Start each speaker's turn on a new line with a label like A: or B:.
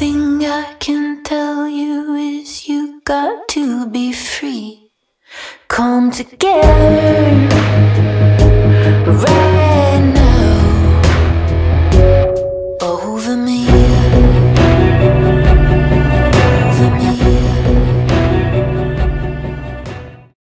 A: thing I can tell you is you got to be free. Come together right now over me.